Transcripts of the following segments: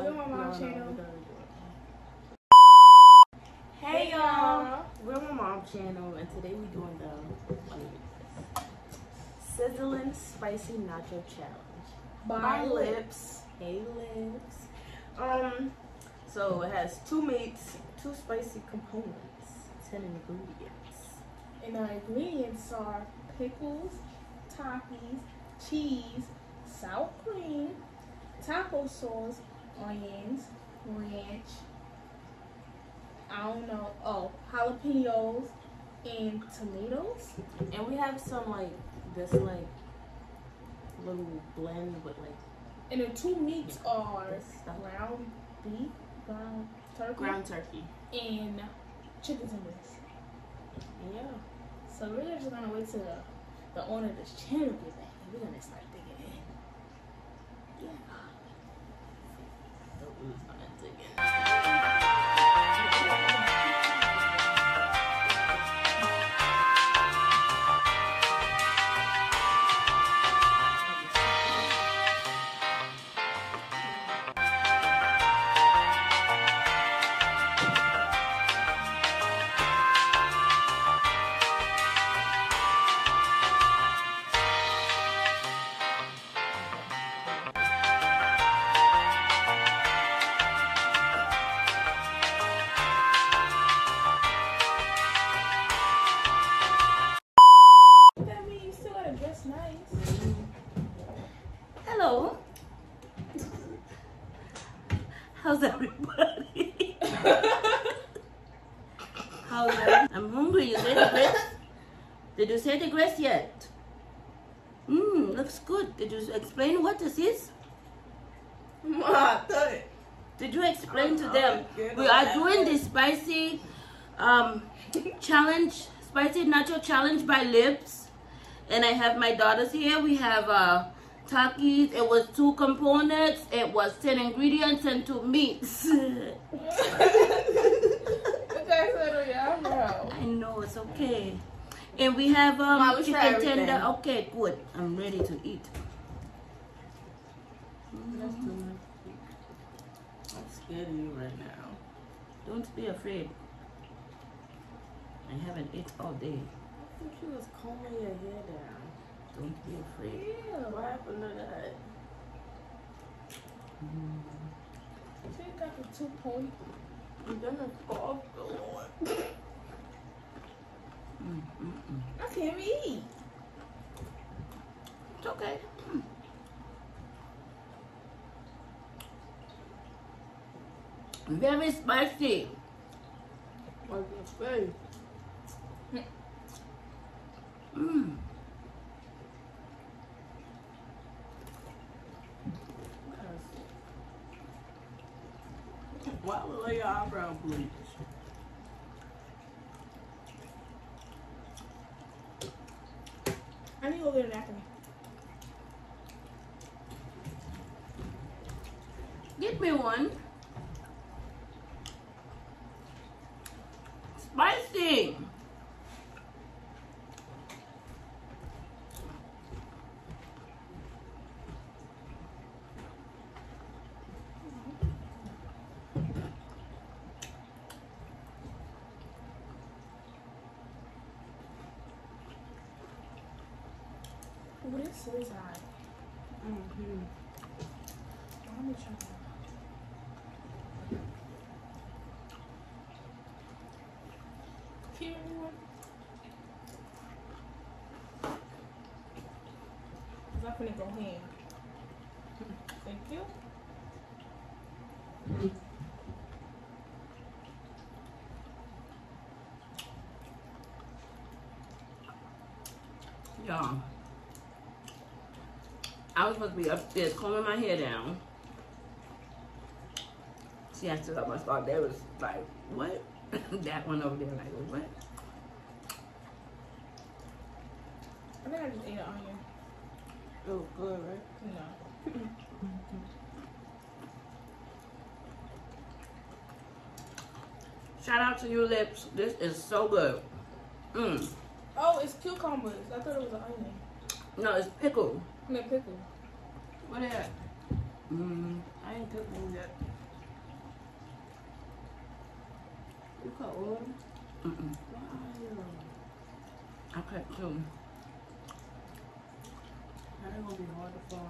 Welcome to my mom's no, channel. we gotta do it. Hey y'all. We're on my mom's channel, and today we're doing the sizzling spicy nacho challenge By lips. Hey lips. Um, so it has two meats, two spicy components, ten ingredients. And our ingredients are pickles, Takis, cheese, sour cream, taco sauce, onions, ranch, I don't know, oh, jalapenos, and tomatoes. And we have some like this like little blend with like And the two meats are ground beef, ground turkey, ground turkey. and chicken tenders. Yeah. So we're just gonna wait till the, the owner of this channel get back and we're gonna start digging in. Yeah. So we Looks good. Did you explain what this is? Did you explain to them? We are doing the spicy um, challenge, spicy nacho challenge by Lips. And I have my daughters here. We have uh, Takis. It was two components. It was 10 ingredients and two meats. Okay, so yeah, bro. I know, it's okay. And we have um, Mom, chicken tender. Okay, good. I'm ready to eat. I'm scared of you right now. Don't be afraid. I haven't ate all day. I think you was combing your hair down. Don't be afraid. What happened to that? She got the two point. And then it falls on. Mm, mm, mm. I can't eat. It's okay. Very spicy. Like your face. Mm. Why will your eyebrow bleach? I need to go get an napkin. Get me one. Spicy. This is hot. Mm-hmm. Let me try. Here, everyone. Cause I'm finna go ham. Thank you. Y'all. I was supposed to be upstairs combing my hair down. See, I stood up my spot. There was like, what? that one over there, like, what? I think I just ate an onion. It was good, right? No. Shout out to you, Lips. This is so good. Mm. Oh, it's cucumbers. I thought it was an onion. No, it's pickle. No pickle. What is that? Mm. I I ain't cooking yet. You cut oil? Mm-mm. Wow. I cut too. That ain't gonna be hard to find.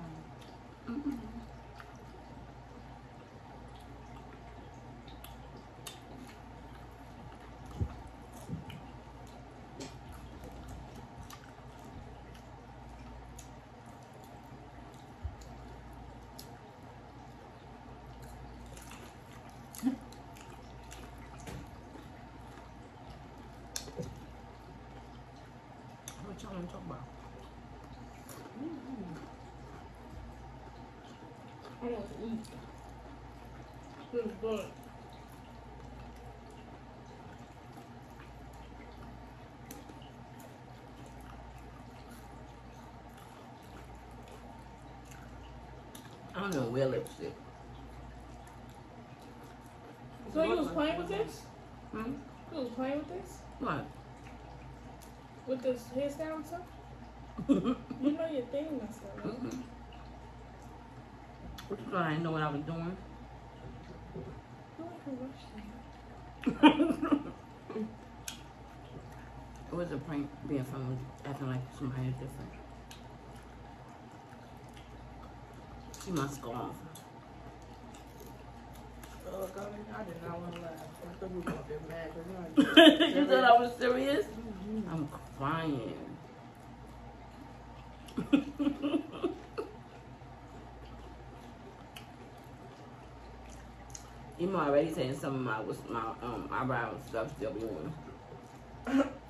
What y'all want to talk about? I want to eat. Good. I don't know where lipstick. So you was playing with this? Hmm? You was playing with this? What? With this hairstyle and stuff? You know your thing messed up. right? Mm-mm. What you thought I didn't know what I was doing? It was a prank being funny, acting like somebody different. She must go off. Oh, God, I did not want to laugh. I thought you were gonna get mad you thought I was serious? Mm-hmm. I'm crying. Emo already saying some of my was my um eyebrow stuff still be on.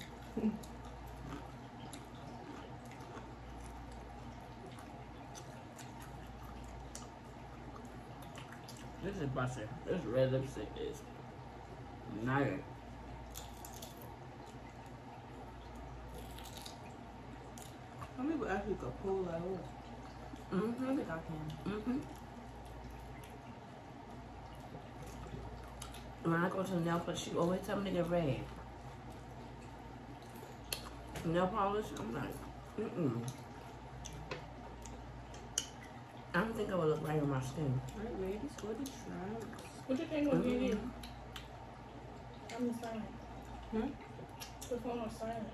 This is butter. This red lipstick is nice. Some people actually could pull that off. I Mm-hmm. think I can. Mm-hmm. When I go to the nail place, she always tell me to get red. Nail polish, I'm like, mm-mm. I don't think I would look right on my skin. Right, maybe sweaty shrimps. What do you think gonna give you? Mhm. I'm silent. Hmm? The phone was silent.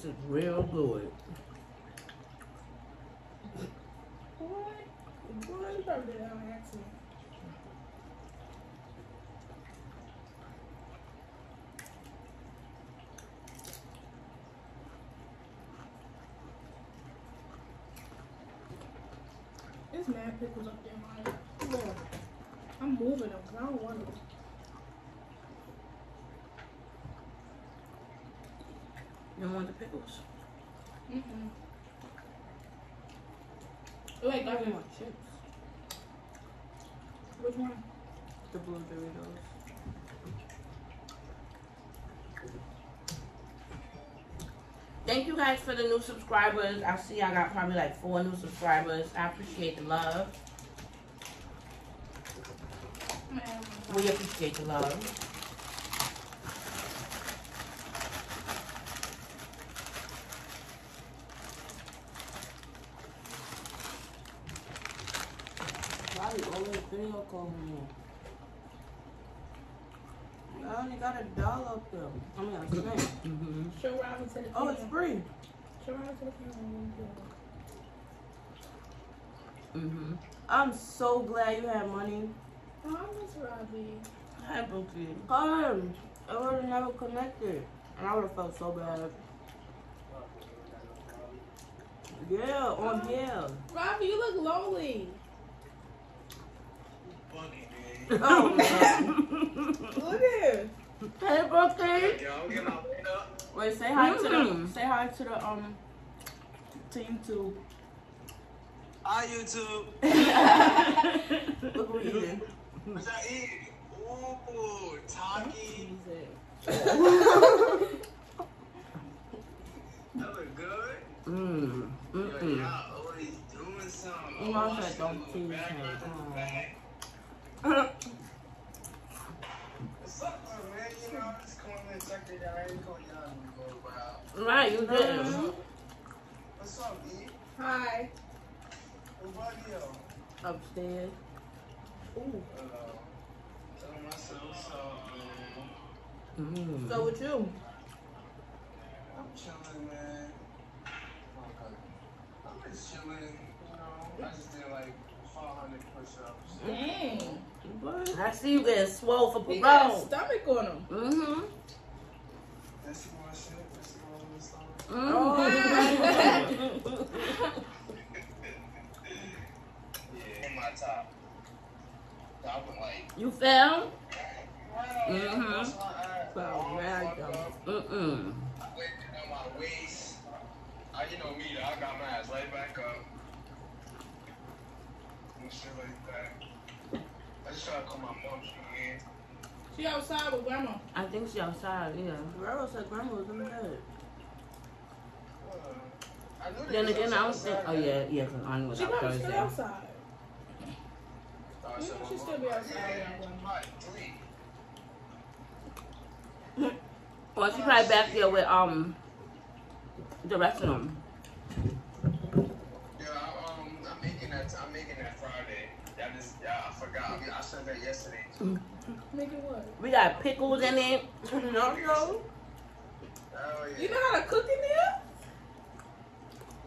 This is real good. What? What? You on mad pickles up there, Maya. I'm moving them because I don't want them. You don't want the pickles? Mm-mm. Wait, I got want chips. Which one? The blue Doritos. Thank you guys for the new subscribers. I see I got probably like four new subscribers. I appreciate the love. We appreciate the love. Why you always video calling me? I only got a dollar up there. I mean, a cent. Mm-hmm. show Robin to the Oh, it's free. Show Robin to the camera. Mm-hmm. I'm so glad you had money. Oh, I miss Robbie. Hi, Brooklyn. Um, I would have never connected. And I would have felt so bad. Yeah, on yeah. Robbie, you look lonely. Funny, man. Oh, man. Look at Hey, Brooklyn. Y'all get my pin up. Wait, say hi mm -hmm. to the mm. say hi to the um to YouTube. Hi YouTube. Look what we eating. Ooh, that look good. Mm. Mm. Yo, y'all always doing something. Don't see. Oh. What's up, man? You know, I'm just to check it out. I ain't Right, you didn't. Mhm. What's up, E? Hi. What's up, yo? Upstairs. Ooh. Uh, tell myself what's up, man. Mm. So with you? I'm chilling, man. I'm just chilling, you know. I just did like 400 push-ups. Dang. I see you getting swole for parole. He got a stomach on him. Mm-hmm. That's my shit. My. Mm-hmm. Yeah, in top. I went like, you fell? Mhm. Mhm. So, mad though. Mm-mm. I on my waist. I, you know me, though, I got my ass right back up. And shit like that. I just try to call my mom. She in. She outside with grandma. I think she outside, yeah. Grandma said grandma was in bed. Uh, I Then again, I don't think. Oh yeah, yeah, because Anya was She out probably still Thursday. outside. Oh, Yeah, she still be outside Yeah, around one. probably three. Well, she probably back there with um the rest of them. Yeah, I, um, I'm making that. I'm making that Friday. That is, yeah, I forgot. I, I said that yesterday. Too. Make it what? We got pickles in it. No, no. Oh yeah. You know how to cook in there?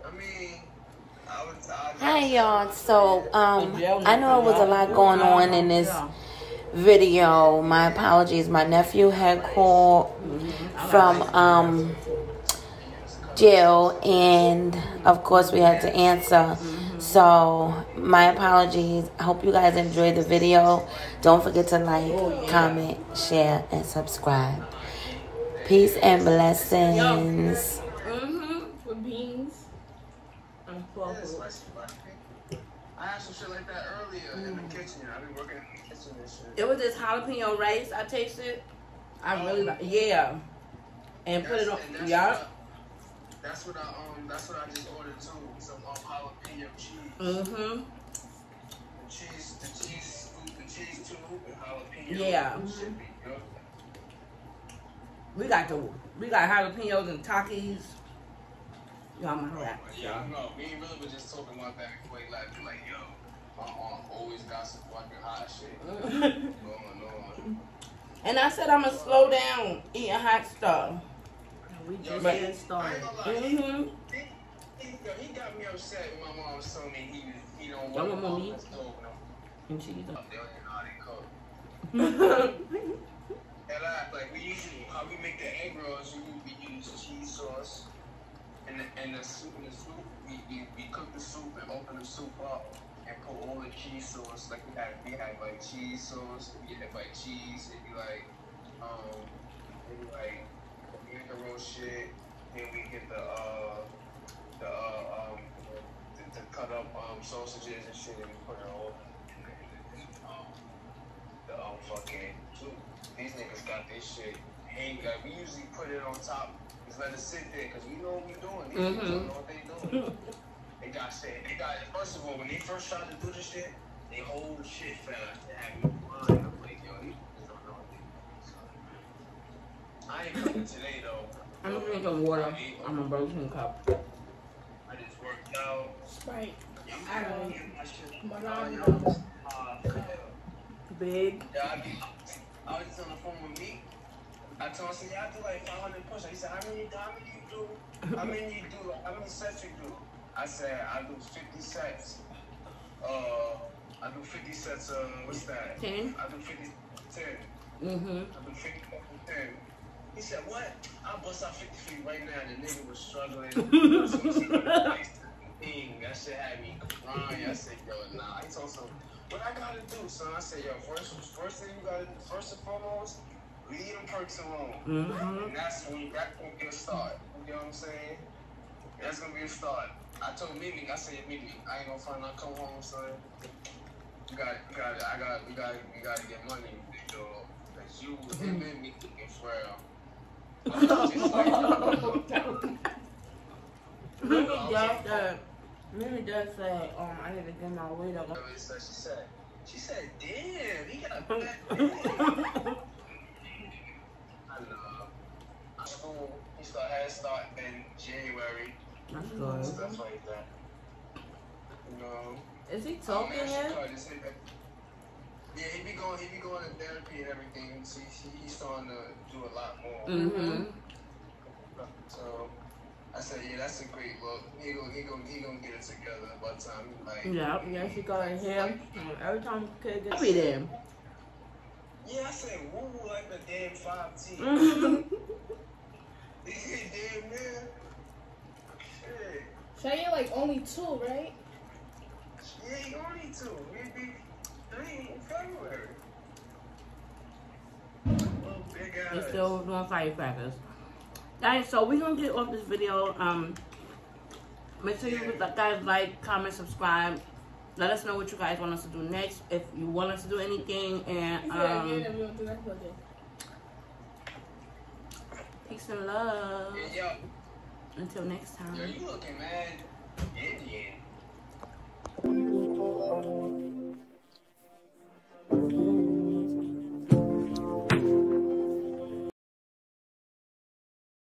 I mean, I was. I, Hi y'all. So um, I know it was a lot going on in this video. My apologies. My nephew had called from um, jail, and of course we had to answer. So my apologies. I hope you guys enjoyed the video. Don't forget to like, comment, share, and subscribe. Peace and blessings. Mm-hmm. With beans. I'm Yeah, full it's of like- I had some shit like that earlier in the kitchen. I've been working in the kitchen and shit. It was this jalapeno rice. I tasted. I really like. Yeah. And put it on. That's- and that's what I- um. That's what I just ordered too. Some um, jalapeno cheese. Mm-hmm. The cheese, the cheese, the cheese too, and jalapeno. Yeah. Good. We got the we got jalapenos and Takis. Y'all my rap. Yeah, I know. Me and Rilla was just talking one back way like, like, yo, my aunt always got some fucking hot shit going on. And I said I'ma slow down eating hot stuff. We just Right. getting I started. he, Mm-hmm. he, he, he got me upset when my mom was telling me he was, he don't Y'all want want more to meat? And cheese. They don't even know how they cook. And I, like we usually, how we make the egg rolls, we, we use cheese sauce, and the, and the soup, and the soup, we, we, we cook the soup and open the soup up and put all the cheese sauce. Like we had, we had like cheese sauce, we had like cheese, and be like, um, maybe like macaroni roll shit. Then we get the uh, the uh, um, the, the cut up um sausages and shit, and we put it all in the, um, the um fucking. These niggas got this shit hang like we usually put it on top. Just let it sit there because we know what we doing. These niggas don't know what they doing. they got shit. They got first of all when they first tried to do this shit, they whole shit fell. They had me blind. I'm like, yo, these niggas don't know what they doing. son. I ain't coming today though. I'm drinking water. I ate- I'm a broken cup. I just worked out. Sprite. I don't- my shit. Madonna. Uh, yeah. Big. Yeah, I, be, I was on the phone with me. I told him, I yeah, I do like 500 push-ups. He said, how many, how many you do? How many you do? How many sets you do? I said, I do 50 sets. Uh, I do 50 sets, uh, what's that? Ten? I do 50, 10. Mm-hmm. I do 50, 10. He said, what? I'll bust out 50 feet right now. The nigga was struggling. So said, "Nice thing." that shit had me crying. I said, yo, nah. He told some, what I gotta do, son? I said, yo, first, first thing you gotta do, first and foremost, leave them perks alone. Mm-hmm. And that's when that's gonna be a start. You know what I'm saying? That's gonna be a start. I told Mimi, I said, Mimi, I ain't gonna find out come home, son. You got, you got, I got, we gotta we got to get money, big dog. Cause you, him and me, looking frail. Mimi does that. Mimi does say, um, I need to get my weight up. So she said, she said, damn, he got a fat. I know. school. He start Head Start in January. That's good. Stuff like that. You know. Is he talking yet? Carter said Yeah, he be going. He be going to therapy and everything. So he, he's starting to do a lot more. Mm-hmm. So I said, yeah, that's a great look. He gonna he gonna he gonna get it together by the time like. Yeah. Yeah, she got him here. Every time kid gets Every day. Yeah, I said woo like the damn five T. Damn man. Shit. Cheyenne like only two, right? Yeah, he only two. He'd be three in February. Little big We're still doing firecrackers. Guys, so we're gonna get off this video. Um make sure you guys like, comment, subscribe. Let us know what you guys want us to do next. If you want us to do anything and He said again um that we don't do that. Okay. peace and love. Until next time.